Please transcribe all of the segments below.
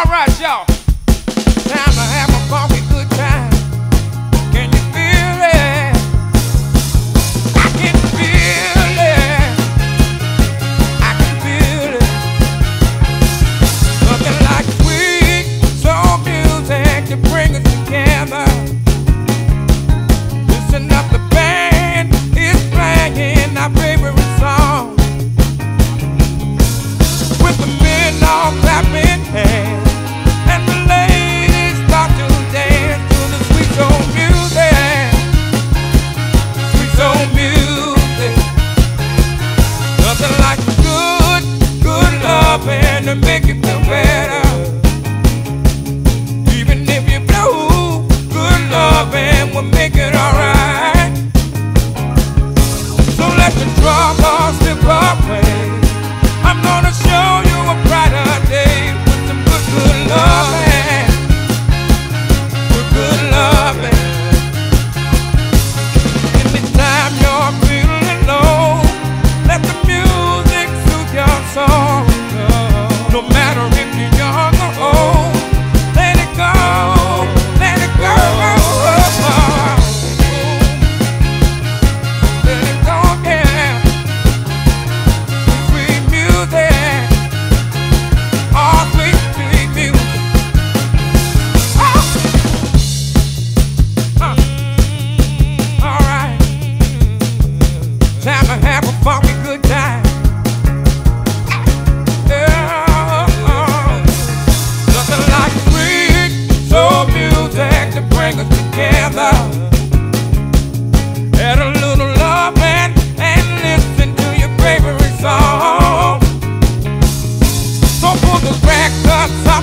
All right, y'all. to make you feel better. Even if you good love and we'll make it all.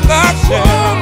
perfection.